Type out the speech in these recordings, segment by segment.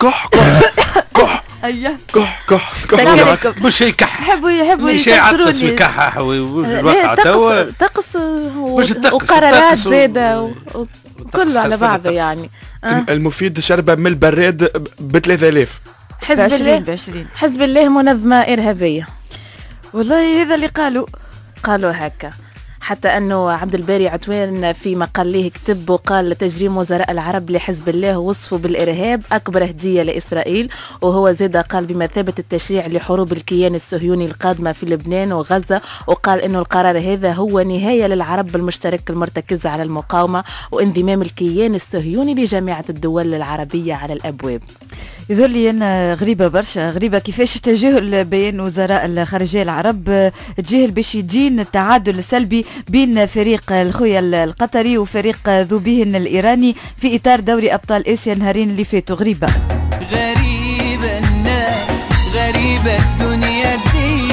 كح كح كح أيوه. كح كح كح. مش يكح يحبوا يحبوا مش يعطس ويكحح والواقع توا طقس وقرارات زاده وكله على بعضه. يعني. أه؟ المفيد شربة من البراد ب 3000 حزب 20 الله. ب 20 حزب الله منظمة إرهابية. والله هذا اللي قالوا. قالوا هكا. حتى أنه عبد الباري عتوان في مقال له كتب وقال تجريم وزراء العرب لحزب الله وصفه بالإرهاب أكبر هدية لإسرائيل وهو زاد قال بمثابة التشريع لحروب الكيان الصهيوني القادمة في لبنان وغزة وقال إنه القرار هذا هو نهاية للعرب المشترك المرتكز على المقاومة وانضمام الكيان الصهيوني لجامعة الدول العربية على الأبواب. يظهر لي أنا غريبة برشا غريبة كيفاش تجاهل بيان وزراء الخارجية العرب تجاهل باش يدين التعادل السلبي بين فريق الخويا القطري وفريق ذو بيهن الإيراني في إطار دوري أبطال آسيا النهارين اللي فاتوا. غريبة. غريب الناس غريبة الدنيا دي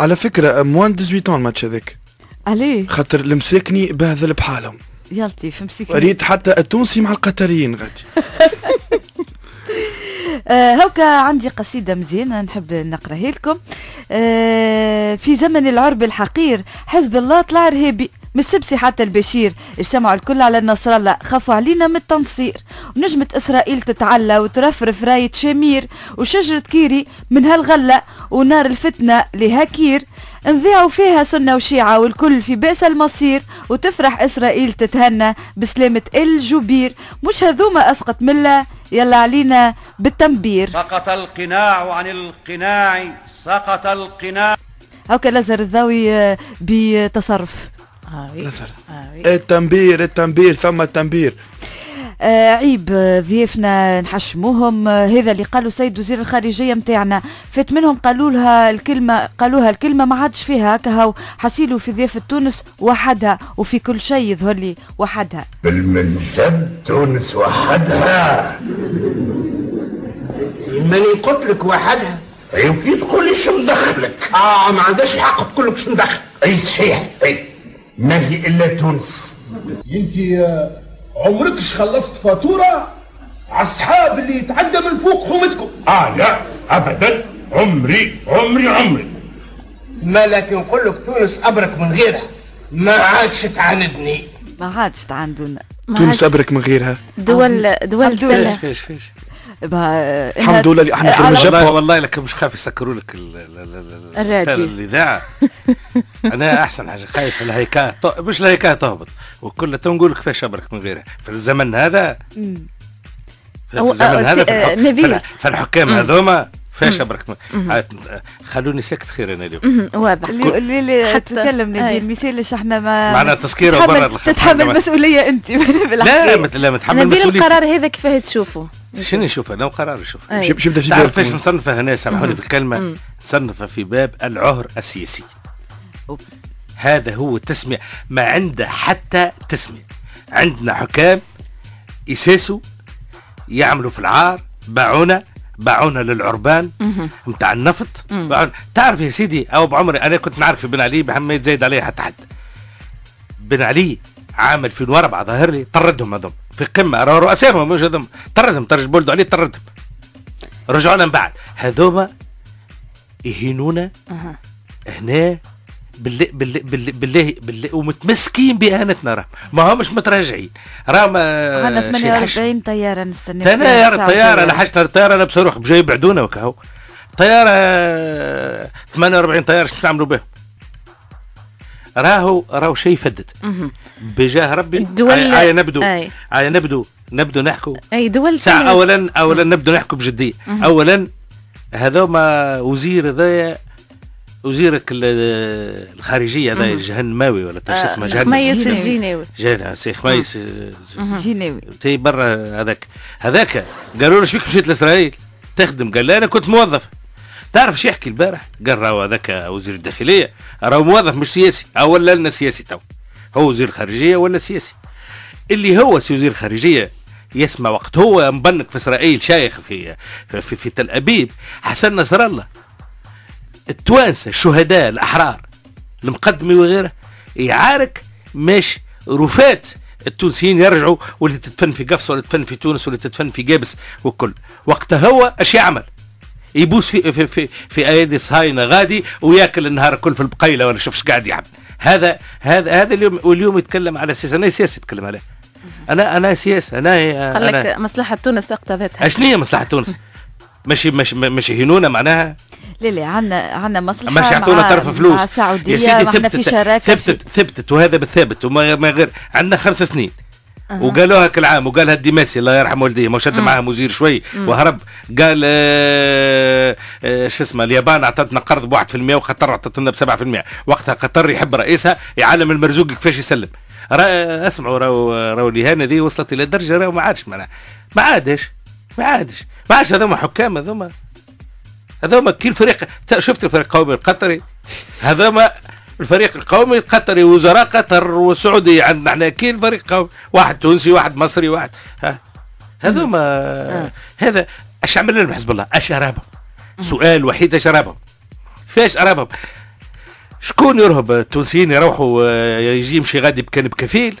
على فكرة moins 18 الماتش هذاك. علاه خاطر المساكني بهذل بحالهم. يا لطيف مسكين ريت حتى التونسي مع القطريين غادي. آه هوكا عندي قصيدة مزيانة نحب نقرأها لكم. آه في زمن العرب الحقير حزب الله طلع إرهابي من السبسي حتى البشير. اجتمعوا الكل على النصر الله خافوا علينا من التنصير. ونجمة إسرائيل تتعلى وترفرف راية شامير وشجرة كيري من هالغلة ونار الفتنة لهاكير. نذيعوا فيها سنة وشيعة والكل في بئس المصير وتفرح إسرائيل تتهنى بسلامة الجبير مش هذوما أسقط ملة يلا علينا بالتنبير. سقط القناع عن القناع سقط القناع. هوكا لازر الضاوي آه، بتصرف. سر. هاوي التنبير التنبير ثم التنبير. آه عيب آه، ضيافنا نحشموهم. آه هذا اللي قالوا سيد وزير الخارجية متاعنا. فات منهم قالوا لها الكلمة قالوها الكلمة ما عادش فيها هكا. هو حسيلوا في ضيافة تونس وحدها وفي كل شيء يظهر لي وحدها. بالمنجد تونس وحدها. ماني قلت لك وحدها. يمكن تقول لي شو مدخلك؟ آه ما عندهاش الحق تقول لك شو ندخل أي صحيح أي. ما هي إلا تونس؟ أنت عمركش خلصت فاتورة؟ على الصحاب اللي يتعدى من فوق حومتكم. آه لا ابدا. عمري عمري عمري. ما لكن نقول لك تونس أبرك من غيرها. ما عادش تعاندني. ما عادش ما تونس أبرك من غيرها. دول دول الحمد لله. تلا فيش فيش. الحمد لله إحنا في والله والله لك مش خايف يسكروا لك ال- ال- ال- ال- الراديو. الاذاعه أنا أحسن حاجة خايف الهيكاه ط- مش الهيكاه تهبط. وكل تو نقول لك كيفاش شبرك من غيرها. في الزمن هذا في الزمن هذا الحك... في الحكام هذوما من... عاد- خلوني ساكت خير أنا اليوم. واضح. اللي اللي, اللي حتى- تكلم أي. نبيل المثال اللي إحنا ما معنا وبرا الخط. تتحمل مسؤولية أنت. لا لا متحمل نبيل مسؤوليتي القرار هذا كيفاه تشوفه؟ شنو نشوف أنا قرار نشوف يبدا في تعرف بالكم نصنفها هنا سامحوني في الكلمة. نصنفها في باب العهر السياسي. هذا هو التسمية ما عنده حتى تسمية. عندنا حكام يساسوا يعملوا في العار باعونا باعونا للعربان. متاع النفط. باعونا. تعرف يا سيدي أو بعمري أنا كنت نعرف في بن علي ما يتزايد عليه حتى حد. بن علي عام 2004 ظاهر لي طردهم هذوم. في قمة رؤسائهم مش هذوم. طردهم طرش بولدو عليه طردهم. رجعوا لنا من بعد. هذوما يهينونا. هنا بالله بالله بالله بالله, بالله ومتمسكين بأهانتنا راه. ما همش متراجعين. راه ما عندنا شي حش- 48 طيارة نستنى الطياره أنا حاجة الطيارة أنا بصاروخ بجاي يبعدونا وكهو. طيارة آه، 48 طيارة شو نعملوا بهم راهو راهو شيء يفدد. بجاه ربي الدول- آية نبدو. آية نبدو نبدو نحكوا أي دول ساعة اولا اولا نبدو نحكوا بجدية. اولا هذوما وزير هذايا وزيرك ال- الخارجية هذا جهنماوي ولا تاش اسمه جهنم خميس جهنم. الجيناوي. جهنم سي خميس. جيناوي. تي برا هذاك. هذاك قالوا له شبيك مشيت لإسرائيل؟ تخدم. قال لا أنا كنت موظف. تعرف شو يحكي البارح؟ قال راهو هذاك وزير الداخلية راهو موظف مش سياسي. أو ولا لنا سياسي تو. هو وزير الخارجية ولا سياسي. اللي هو سي وزير الخارجية يسمع وقت هو مبنك في إسرائيل شايخ في في, في, في تل أبيب حسن نصر الله. التوانسه الشهداء الأحرار المقدمي وغيره يعارك مش رفات التونسيين يرجعوا واللي تدفن في قفص ولا تدفن في تونس ولا تدفن في جابس والكل. وقتها هو اش يعمل يبوس في في في, في ايادي صهاينة غادي وياكل النهار الكل في البقيلة ولا شوف إيش قاعد يعمل هذا هذا هذا اليوم واليوم يتكلم على سياسة. أنا سياسه يتكلم عليه. أنا أنا سياسه أنا قال لك مصلحة تونس اقتضتها اشنو هي مصلحة تونس؟ ماشي مش مش يهينونا معناها؟ لا لا عندنا عندنا مصلحة مش يعطونا طرف فلوس. مع السعوديه ما إحنا في شراكة ثبتت ثبتت وهذا بالثابت وما ما غير. عندنا خمس سنين. وقالوها كل عام وقالها الدماسي الله يرحم والديه ما شد معاه مزير شوي وهرب. قال آه آه شو اسمه اليابان أعطتنا قرض ب 1% وقطر اعطت لنا ب 7% وقتها قطر يحب رئيسها يعلم المرزوق كيفاش يسلم. اسمعوا راهو راهو الإهانة دي وصلت إلى درجة راهو ما عادش معناها. ما عادش ما عادش. ما عادش هذوما حكام هذوما. هذوما كي الفريق شفت الفريق القومي القطري؟ هذوما الفريق القومي القطري وزراء قطر والسعوديه عندنا إحنا كي الفريق القومي واحد تونسي واحد مصري واحد ها. هذوما هذا اش عمل لهم حزب الله؟ اش ارابهم؟ سؤال وحيد اش ارابهم؟ فاش ارابهم؟ شكون يرهب؟ التونسيين يروحوا آه، يجي يمشي غادي بكان بكفيل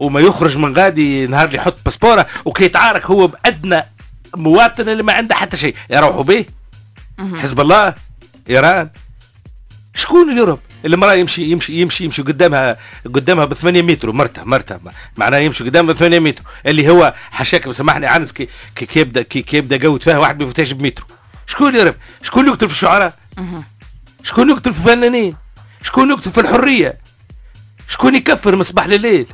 وما يخرج من غادي نهار اللي يحط باسبورة وكي يتعارك هو بأدنى مواطن اللي ما عنده حتى شيء يروحوا به. حزب الله إيران. شكون اللي يرهب اللي مراه يمشي يمشي يمشي يمشي قدامها قدامها ب 8 متر مرته مرته معناها يمشي قدامها ب 8 متر. اللي هو حشاك سامحني عنس كي كي يبدا كي, يبدأ قوت فيها واحد بيفتاش بمترو شكون يرهب شكون يقتل في الشعراء؟ شكون يقتل في الفنانين؟ شكون يقتل في الحرية؟ شكون يكفر من صباح لليل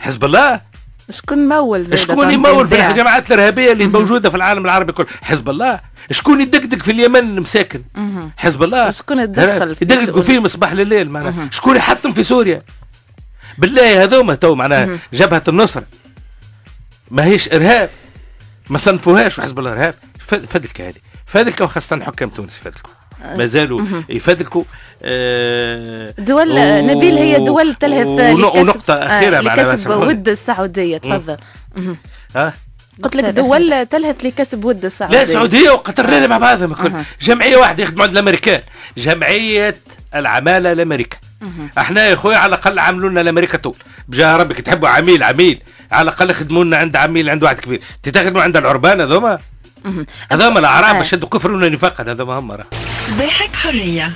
حزب الله. شكون مول شكون يمول في الجماعات الإرهابية اللي موجودة في العالم العربي كله حزب الله. شكون يدقدق في اليمن مساكن؟ حزب الله. شكون يتدخل في يدقدقوا الشؤون؟ فيه من صباح لليل معناها شكون يحطم في سوريا؟ بالله هذوما تو معناها جبهة النصره ما هيش إرهاب. ما صنفوهاش وحزب الله إرهاب. ف- فدلك هذه. فدلك وخاصة حكام تونس فدلكم ما زالوا يفدلكوا آه دول و- نبيل هي دول تلهث ون- لكسب- ونقطة أخيرة آه معنا لكسب. ود السعودية. تفضل. ها؟ قلت لك دول تلهث لكسب ود السعودية. لا السعودية وقطر مع بعضهم الكل. جمعية واحدة يخدموا عند الأمريكان. جمعية العمالة الامريكا إحنا يا خويا على الأقل عملوا لنا الامريكا طول. بجاه ربك تحبوا عميل عميل. على الأقل خدموا لنا عند عميل عند واحد كبير. تتخدموا عند العربان هذوما؟ هذوما الأعراب آه. شدوا كفر ولا نفاقا هذوما هم راه. صباحك حرية.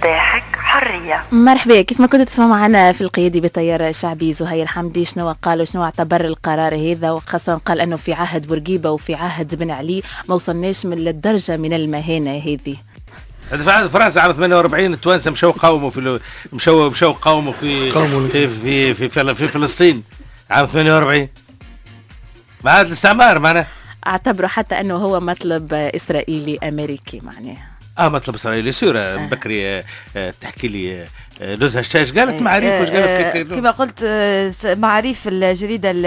صباحك حرية. مرحبا كيف ما كنتوا تسمعوا معنا في القيادي بالتيار الشعبي زهير حمدي؟ شنو قال وشنو اعتبر القرار هذا؟ وخاصة قال أنه في عهد بورقيبة وفي عهد بن علي ما وصلناش من للدرجة من المهانة هذه. هذا في عهد فرنسا عام 48 التوانسه مشاو قاوموا في مشاو مشاو قاوموا في في في في, في, في فلسطين عام 48 مع هذا الاستعمار معناه أعتبره حتى أنه هو مطلب إسرائيلي أمريكي معناها. آه مطلب اسرائيلي سورة بكري آه آه تحكي لي آه لوزها شتاش قالت معاريف واش آه، قالت؟ آه، كي- كما قلت آه، معاريف الجريدة ال-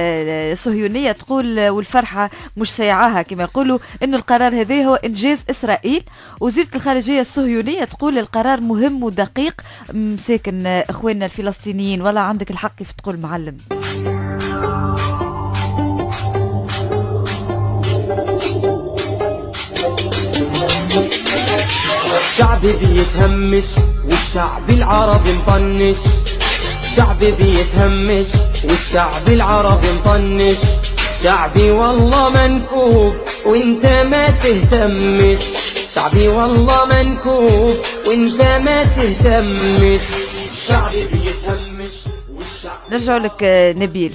الصهيونية تقول آه، والفرحة مش سيعاها كما يقولوا أن القرار هذا هو إنجاز إسرائيل. وزيرة الخارجية الصهيونية تقول القرار مهم ودقيق. مساكن آه، إخواننا الفلسطينيين ولا عندك الحق كيف تقول معلم؟ شعبي بيتهمش والشعب العربي مطنش. شعبي بيتهمش والشعب العربي مطنش. شعبي والله منكوب وانت ما تهتمش. شعبي والله منكوب وانت ما تهتمش. شعبي بيتهمش والشعب نرجع لك آه، نبيل.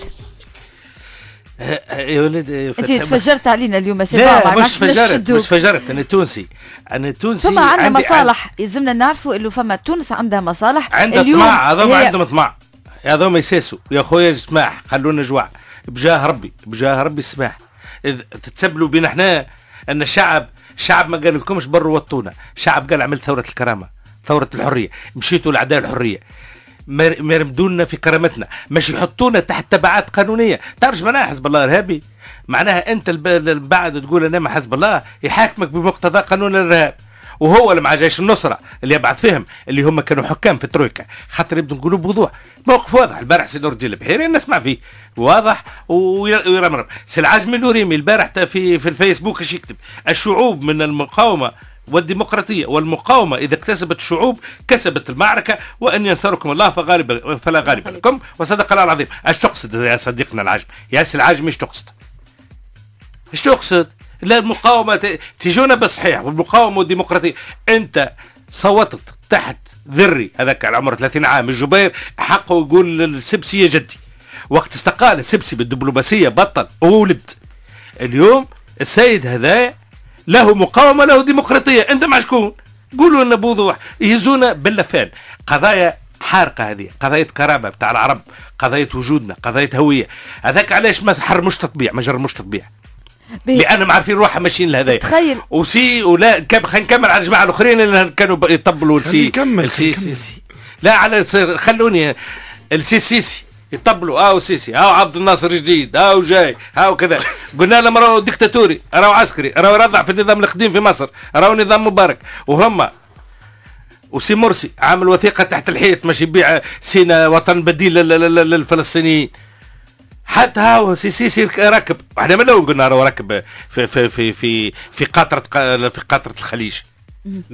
يا ولد آه، أنت فتح- تفجرت علينا اليوم سي لا ما مش فجرت. مش فجرت أنا تونسي. أنا تونسي ثم عندنا مصالح. يلزمنا نعرفوا إنه فما تونس عندها مصالح. عندها اليوم طمع هذوما عندهم طمع. هذوما يساسوا. يا خويا جماح خلونا جوع. بجاه ربي بجاه ربي السماح إذ تتسبلوا بين إحنا أن الشعب شعب ما قال لكمش بروا وطونا. شعب قال عملت ثورة الكرامة ثورة الحرية. مشيتوا لأعداء الحرية. ما يرمدونا في كرامتنا. مش يحطونا تحت تبعات قانونية. تعرفش معناها حزب الله إرهابي معناها اللي بعد تقول أنا مع حزب الله يحاكمك بمقتضى قانون الإرهاب. وهو اللي مع جيش النصرة اللي يبعث فيهم اللي هم كانوا حكام في الترويكا. خاطر يبدو نقولوا بوضوح. موقف واضح. البارح سي نور الدين البحيري نسمع فيه. واضح وي- ويرمرم. سي العاجمي الوريمي البارح في في الفيسبوك إيش يكتب؟ الشعوب من المقاومة والديمقراطية والمقاومة. إذا اكتسبت الشعوب كسبت المعركة وأن ينصركم الله فغالب فلا غالب لكم. وصدق الله العظيم. إيش تقصد يا صديقنا العجم ياسر العجم إيش تقصد؟ إيش تقصد؟ لا المقاومة تجونا بالصحيح والمقاومة والديمقراطية. أنت صوتت تحت ذري. هذاك على عمر 30 عام. الجبير حقه يقول السبسي يا جدي. وقت استقال السبسي بالدبلوماسية بطل وولد اليوم السيد هذا له مقاومة له ديمقراطية. أنت مع شكون قولوا لنا بوضوح. يهزونا باللفان قضايا حارقة هذه. قضية كرامة بتاع العرب. قضية وجودنا قضية هوية. هذاك علاش ما حرموش تطبيع ما جرموش تطبيع. لانهم عارفين روحهم ماشيين لهذايا. تخيل. وسي ولا كم- خلينا نكمل على الجماعه الأخرين اللي كانوا يطبلوا خليه لسي يكمل، السي- يكمل. سي- لا على خلوني. السيسي يطبلوا. هاو سيسي هاو عبد الناصر جديد هاو جاي هاو كذا قلنا لهم راهو ديكتاتوري. راهو عسكري. راهو رضع في النظام القديم في مصر. راهو نظام مبارك. وهم وسي مرسي عامل وثيقة تحت الحيط ماشي يبيع سينا وطن بديل لل- لل- للفلسطينيين. حتى هاو سي سي سي راكب. إحنا من الأول قلنا راهو راكب في في في في في قطرة في قطرة الخليج.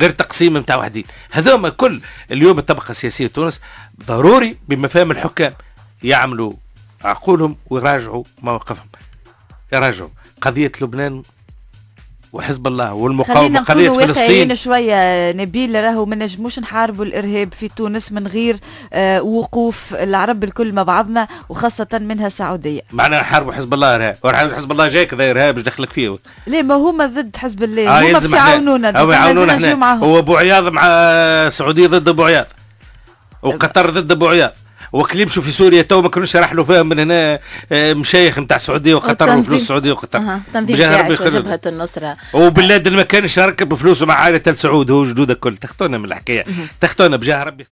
غير تقسيم نتاع وحدين. هذوما كل اليوم الطبقة السياسية تونس ضروري بمفاهيم الحكام. يعملوا عقولهم ويراجعوا مواقفهم. يراجعوا. قضية لبنان وحزب الله والمقاومة قضية فلسطين. شوية نبيل راهو ما نجموش نحاربوا الإرهاب في تونس من غير آه، وقوف العرب الكل مع بعضنا وخاصة منها السعودية. معناها نحاربوا حزب الله إرهاب. حزب الله جاي كذا إرهاب إيش دخلك فيه؟ ليه ما هما ضد حزب الله. آه هما باش يعاونونا هو يعاونونا هو ابو عياض مع السعوديه ضد ابو عياض وقطر ضد ابو عياض وكل يمشوا في سوريا تو ما كانوش يرحلوا فيهم من هنا آه، مشايخ نتاع السعودية وقطر وفلوس السعودية وقطر. أها. تنظيم داعش يخليهم. وجبهة النصرة. وبلاد اللي ما كانش يركب بفلوسه مع عائلة سعود هو جدود الكل تخطونا من الحكاية. تخطونا بجاه ربي.